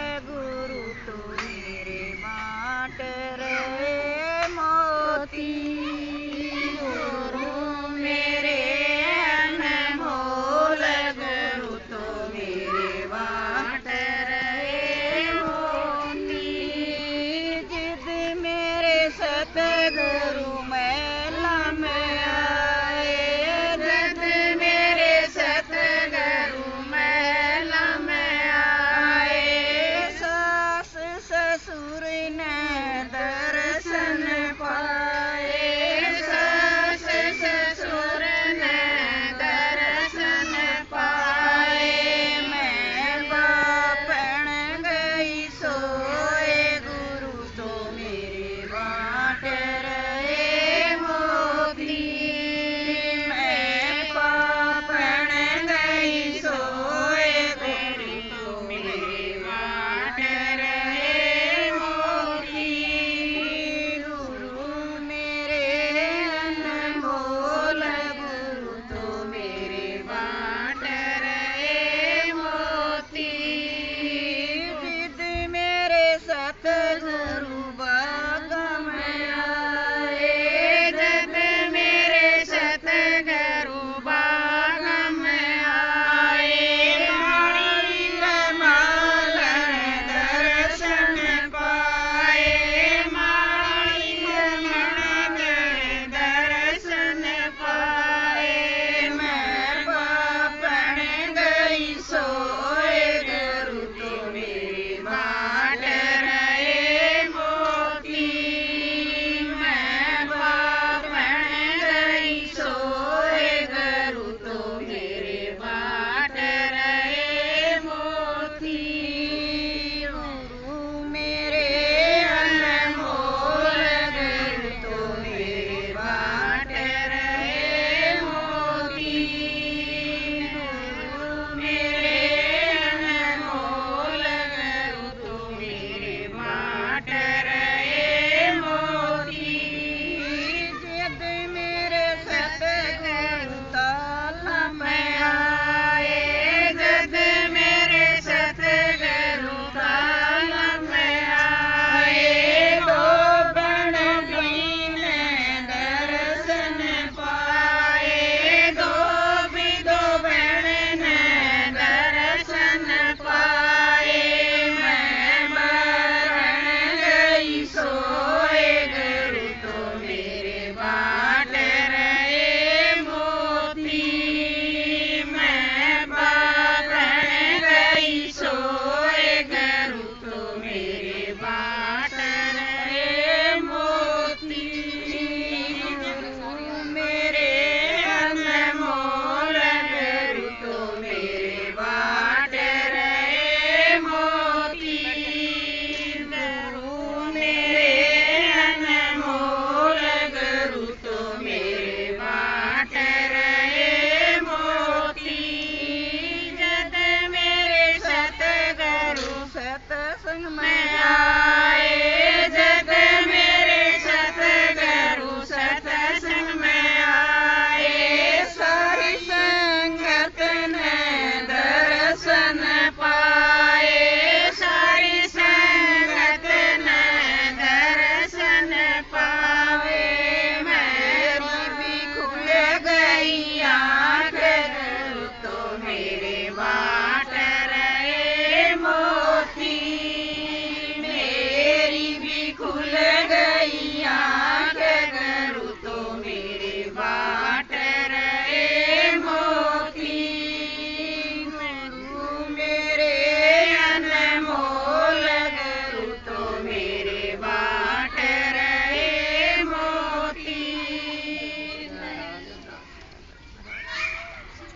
Fred